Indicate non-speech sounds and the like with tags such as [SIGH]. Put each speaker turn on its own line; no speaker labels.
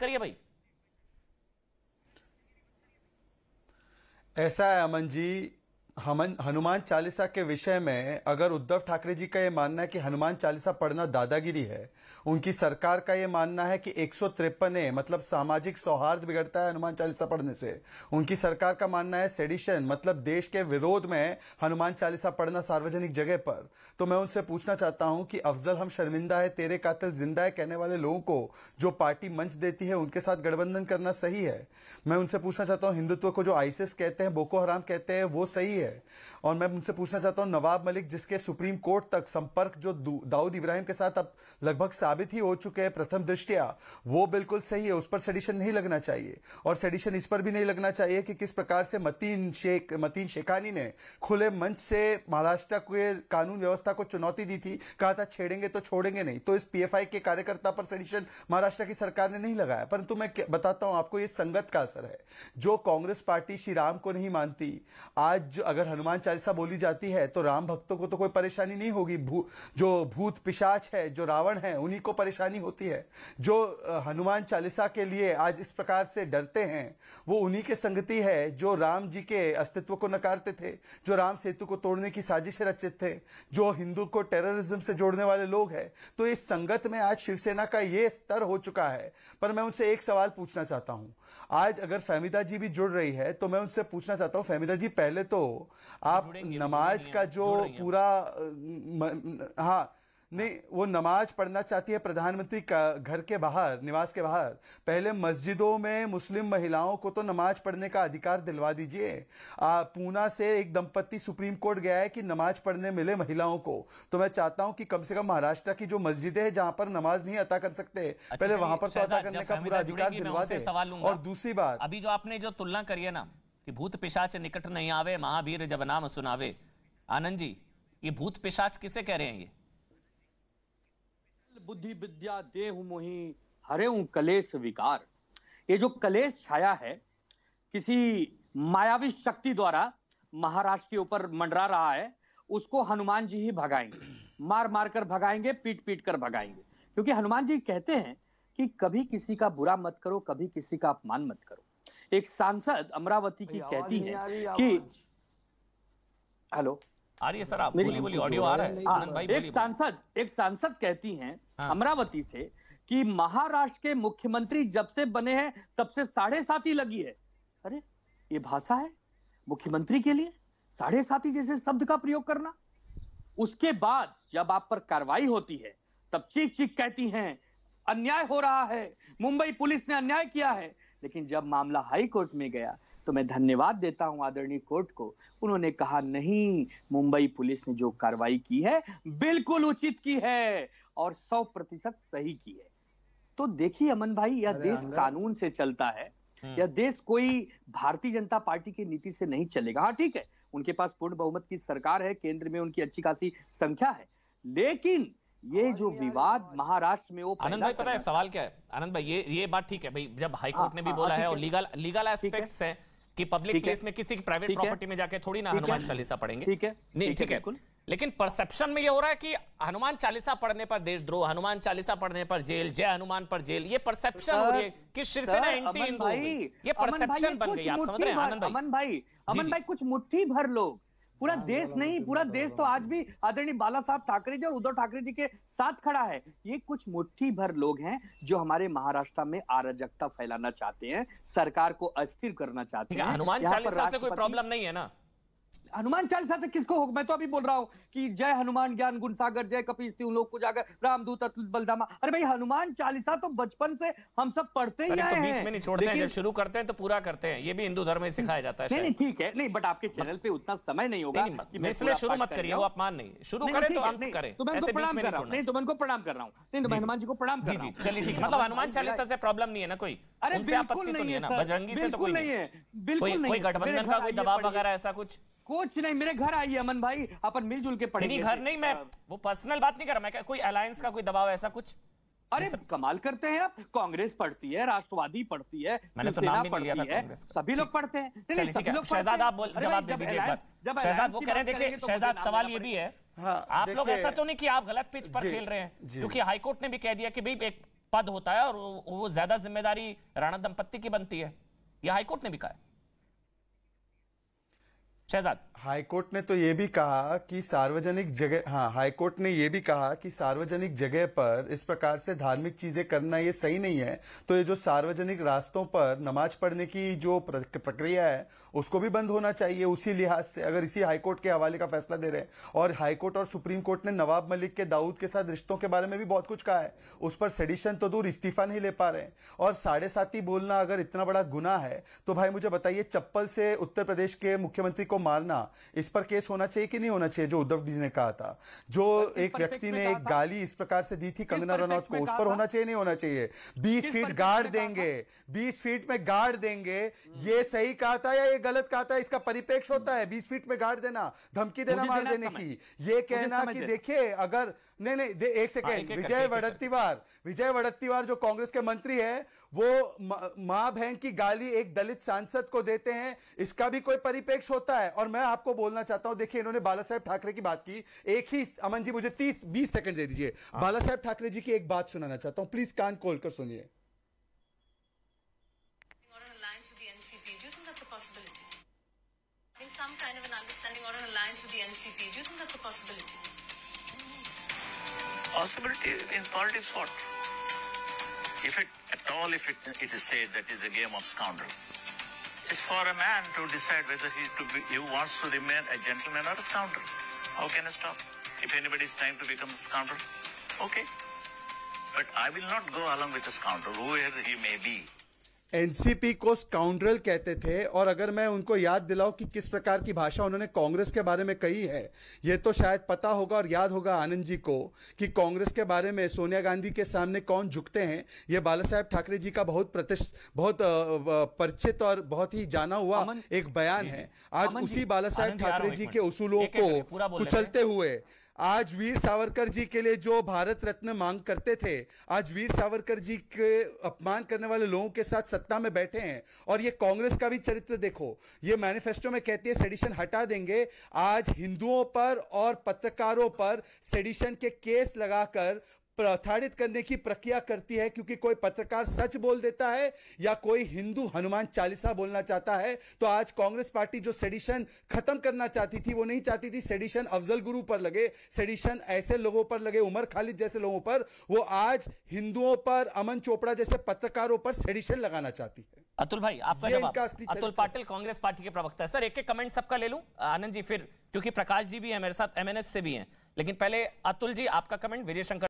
करिए भाई।
ऐसा है अमन जी हमन हनुमान चालीसा के विषय में अगर उद्धव ठाकरे जी का ये मानना है कि हनुमान चालीसा पढ़ना दादागिरी है, उनकी सरकार का ये मानना है कि एक ए मतलब सामाजिक सौहार्द बिगड़ता है हनुमान चालीसा पढ़ने से। उनकी सरकार का मानना है सेडिशन मतलब देश के विरोध में हनुमान चालीसा पढ़ना सार्वजनिक जगह पर। तो मैं उनसे पूछना चाहता हूँ कि अफजल, हम शर्मिंदा है, तेरे कातिल ज़िंदा है कहने वाले लोगों को जो पार्टी मंच देती है, उनके साथ गठबंधन करना सही है? मैं उनसे पूछना चाहता हूँ, हिंदुत्व को जो आईसिस कहते हैं बोको हराम कहते हैं, वो सही है? और मैं उनसे पूछना चाहता हूँ, नवाब मलिक, जिसके सुप्रीम कोर्ट तक संपर्क जो दाऊद इब्राहिम के साथ अब लगभग साबित ही हो चुके हैं प्रथम दृष्टिया, वो बिल्कुल सही है। उस पर सेडिशन नहीं लगना चाहिए। और सेडिशन इस पर भी नहीं लगना चाहिए कि किस प्रकार से मतीन शेख, मतीन शेखानी ने खुले मंच से महाराष्ट्र के कानून व्यवस्था को चुनौती दी थी। कहा था, छेड़ेंगे तो छोड़ेंगे नहीं। तो इस पीएफआई के कार्यकर्ता पर सेडिशन महाराष्ट्र की सरकार ने नहीं लगाया। परंतु मैं बताता हूँ, आपको ये संगत का असर है। जो कांग्रेस पार्टी श्री राम को नहीं मानती, आज अगर हनुमान चालीसा बोली जाती है तो राम भक्तों को तो कोई परेशानी नहीं होगी। भू, जो भूत पिशाच है जो रावण है उन्हीं को परेशानी होती है। जो हनुमान चालीसा के लिए आज इस प्रकार से डरते हैं वो उन्हीं के संगति है जो राम जी के अस्तित्व को नकारते थे जो राम सेतु को तोड़ने की साजिश रचित थे जो हिंदू को टेररिज्म से जोड़ने वाले लोग हैं। तो इस संगत में आज शिवसेना का ये स्तर हो चुका है। पर मैं उनसे एक सवाल पूछना चाहता हूँ। आज अगर फहमिदा जी भी जुड़ रही है तो मैं उनसे पूछना चाहता हूँ फहमिदा जी पहले तो आप नमाज़ का जो पूरा हाँ नहीं वो नमाज़ पढ़ना चाहती है प्रधानमंत्री का घर के बाहर निवास के बाहर। पहले मस्जिदों में मुस्लिम महिलाओं को तो नमाज़ पढ़ने का अधिकार दिलवा दीजिए। पूना से एक दंपत्ति सुप्रीम कोर्ट गया है कि नमाज़ पढ़ने मिले महिलाओं को। तो मैं चाहता हूँ कि कम से कम महाराष्ट्र की जो मस्जिदें हैं जहाँ पर नमाज़ नहीं अता कर सकते अच्छा पहले वहाँ पर तो अता करने का पूरा अधिकार दिलवा दे। और दूसरी बात
अभी जो आपने जो तुलना करी है ना कि भूत पिशाच निकट नहीं आवे, महावीर जब नाम सुनावे। आनंद जी, ये भूत पिशाच किसे कह रहे हैं ये?
बुद्धि विद्या देह मोही हरे कलेश विकार। ये जो कलेश छाया है, किसी मायावी शक्ति द्वारा महाराष्ट्र के ऊपर मंडरा रहा है, उसको हनुमान जी ही भगाएँगे। मार मार कर भगाएँगे, पीट पीट कर भगाएँगे। क्योंकि हनुमान जी कहते हैं कि कभी किसी का बुरा मत करो, कभी किसी का अपमान मत करो। एक सांसद अमरावती की कहती है कि हेलो।
आ रही है सर आप बोली बोली ऑडियो आ रहा है। आनंद भाई
एक सांसद एक सांसद कहती हैं हाँ। अमरावती से कि महाराष्ट्र के मुख्यमंत्री जब से बने हैं तब से साढ़े सात ही लगी है। अरे ये भाषा है मुख्यमंत्री के लिए? साढ़े साथी जैसे शब्द का प्रयोग करना? उसके बाद जब आप पर कार्रवाई होती है तब चीख चीख कहती हैं अन्याय हो रहा है। मुंबई पुलिस ने अन्याय किया है। लेकिन जब मामला हाई कोर्ट में गया तो मैं धन्यवाद देता हूँ आदरणीय कोर्ट को। उन्होंने कहा नहीं मुंबई पुलिस ने जो कार्रवाई की है बिल्कुल उचित की है और सौ प्रतिशत सही की है। तो देखिए अमन भाई यह देश कानून से चलता है। हम्म। यह देश कोई भारतीय जनता पार्टी की नीति से नहीं चलेगा। हाँ ठीक है उनके पास पूर्ण बहुमत की सरकार है केंद्र में उनकी अच्छी खासी संख्या है। लेकिन ये जो विवाद महाराष्ट्र में वो
आनंद भाई पता है सवाल क्या है? आनंद भाई ये ये बात ठीक है भाई जब हाईकोर्ट हाँ, ने भी हाँ, बोला हाँ, है और लीगल लीगल एस्पेक्ट्स है। कि पब्लिक प्लेस में किसी की प्राइवेट प्रॉपर्टी में जाके थोड़ी ना हनुमान चालीसा पढ़ेंगे।
ठीक है।
नहीं ठीक है लेकिन परसेप्शन में ये हो रहा है कि हनुमान चालीसा पढ़ने पर देशद्रोह हनुमान चालीसा पढ़ने पर जेल जय हनुमान पर जेल ये परसेप्शन हो रही है कि शिवसेना एंटी हिंदू ये परसेप्शन बन गई आप समझ रहे हैं आनंद भाई।
अमन भाई अमन भाई कुछ मुट्ठी भर लोग पूरा हाँ, देश नहीं पूरा देश तो आज भी आदरणीय बाला साहब ठाकरे जी और उद्धव ठाकरे जी के साथ खड़ा है। ये कुछ मुट्ठी भर लोग हैं जो हमारे महाराष्ट्र में अराजकता फैलाना चाहते हैं सरकार को अस्थिर करना चाहते हैं।
हनुमान चालीसा से कोई प्रॉब्लम नहीं है ना?
हनुमान चालीसा से किसको हो? मैं तो अभी बोल रहा हूँ कि जय हनुमान ज्ञान गुण सागर जय कपीस उन लोग को जाकर रामदूत अतुल बलधामा अरे भाई हनुमान चालीसा तो बचपन से हम सब पढ़ते ही आए
तो बीच में नहीं छोड़ते हैं जब शुरू करते हैं तो पूरा करते हैं। ये भी हिंदू धर्म में सिखाया जाता है
नहीं ठीक है। नहीं बट आपके चैनल पे उतना समय नहीं होगा
इसलिए शुरू मत करिए वो अपमान नहीं। शुरू करें तो अंत करें।
तो मैं उनको प्रणाम कर रहा हूँ। नहीं तो मैं उनको प्रणाम कर रहा हूँ। नहीं तो मैं हनुमान जी को प्रणाम कर रहा हूँ।
चलिए ठीक है। [LAUGHS] मतलब हनुमान चालीसा से प्रॉब्लम नहीं है ना कोई?
अरे बिल्कुल नहीं है बजरंगी से तो कोई नहीं है। बिल्कुल
कोई गठबंधन का कोई दबाव वगैरह ऐसा कुछ?
कुछ नहीं मेरे घर आइए अमन भाई अपन मिलजुल के पढ़ेंगे।
नहीं घर नहीं मैं वो पर्सनल बात नहीं कर रहा मैं कोई अलायंस का कोई दबाव ऐसा कुछ?
अरे कमाल करते हैं आप कांग्रेस पढ़ती है राष्ट्रवादी पढ़ती है
मैंने तो नाम नहीं लिया था
सभी लोग पढ़ते हैं।
शहजाद आप जवाब दे दीजिए शहजाद वो कह रहे हैं देखिए शहजाद सवाल ये भी है हाँ, आप लोग ऐसा तो नहीं कि आप गलत पिच पर खेल रहे हैं क्योंकि हाईकोर्ट ने भी कह दिया कि भाई एक पद होता है और वो ज़्यादा ज़िम्मेदारी राणा दंपत्ति की बनती है। यह हाईकोर्ट ने भी कहा है। शहजाद।
हाईकोर्ट ने तो ये भी कहा कि सार्वजनिक जगह हाँ हाईकोर्ट ने ये भी कहा कि सार्वजनिक जगह पर इस प्रकार से धार्मिक चीज़ें करना ये सही नहीं है। तो ये जो सार्वजनिक रास्तों पर नमाज़ पढ़ने की जो प्रक्रिया है, उसको भी बंद होना चाहिए उसी लिहाज से, अगर इसी हाईकोर्ट के हवाले का फैसला दे रहे हैं। और हाईकोर्ट और सुप्रीम कोर्ट ने नवाब मलिक के दाऊद के साथ रिश्तों के बारे में भी बहुत कुछ कहा है। उस पर सेडिशन तो दूर इस्तीफा नहीं ले पा रहे और साढ़े बोलना अगर इतना बड़ा गुना है तो भाई मुझे बताइए, चप्पल से उत्तर प्रदेश के मुख्यमंत्री को मारना इस पर केस होना चाहिए कि नहीं होना चाहिए जो उद्धव जी ने कहा था। जो एक व्यक्ति ने एक गाली इस प्रकार से दी थी कंगना रनौत को उस पर होना चाहिए नहीं होना चाहिए। बीस फीट गार्ड देंगे बीस फीट में गार्ड देंगे ये सही कहा था या ये गलत कहा था इसका परिपेक्ष होता है बीस फीट में गार्ड देना धमकी देना मार देने की। ये कहना कि देखिए अगर नहीं नहीं एक सेकेंड विजय वड़त्तीवार विजय वड़त्तीवार जो कांग्रेस के मंत्री है वो माँ बहन की गाली एक दलित सांसद को देते हैं इसका भी कोई परिपेक्ष होता है। और मैं आपको बोलना चाहता हूँ देखिए इन्होंने बाला साहेब ठाकरे की बात की। एक ही अमन जी मुझे तीस बीस सेकंड दे दीजिए। हाँ। बाला साहेब ठाकरे जी की एक बात सुनाना चाहता हूँ। प्लीज़ कान खोल कर सुनिए। Possibility? In politics. It's for a man to decide whether he, to be, he wants to remain a gentleman or a scoundrel. How can I stop? If anybody is trying to become a scoundrel, okay. But I will not go along with a scoundrel, whoever he may be. NCP को scoundrel कहते थे और अगर मैं उनको याद दिलाऊं कि किस प्रकार की भाषा उन्होंने कांग्रेस के बारे में कही है ये तो शायद पता होगा और याद होगा आनंद जी को कि कांग्रेस के बारे में सोनिया गांधी के सामने कौन झुकते हैं ये बाला साहेब ठाकरे जी का बहुत प्रतिष्ठ बहुत परिचित और बहुत ही जाना हुआ एक बयान है। आज उसी बाला साहेब ठाकरे जी के उसूलों को कुचलते हुए आज वीर सावरकर जी के लिए जो भारत रत्न मांग करते थे, आज वीर सावरकर जी के अपमान करने वाले लोगों के साथ सत्ता में बैठे हैं। और ये कांग्रेस का भी चरित्र देखो, ये मैनिफेस्टो में कहती है सेडिशन हटा देंगे। आज हिंदुओं पर और पत्रकारों पर सेडिशन के केस लगाकर प्रताड़ित करने की प्रक्रिया करती है क्योंकि कोई पत्रकार सच बोल देता है या कोई हिंदू हनुमान चालीसा बोलना चाहता है तो आज कांग्रेस पार्टी जो सेडिशन खत्म करना चाहती थी वो नहीं चाहती थी। सेडिशन अफजल गुरु पर लगे सेडिशन ऐसे लोगों पर लगे उमर खालिद जैसे लोगों पर वो आज हिंदुओं पर अमन चोपड़ा जैसे पत्रकारों पर सेडिशन लगाना चाहती है।
अतुल भाई आपका जवाब? अतुल पाटिल कांग्रेस पार्टी के प्रवक्ता है। सर एक एक कमेंट सबका ले लूँ? आनंद जी फिर क्योंकि प्रकाश जी भी है मेरे साथ एमएनएस से भी हैं। लेकिन पहले अतुल जी आपका कमेंट विजय शंकर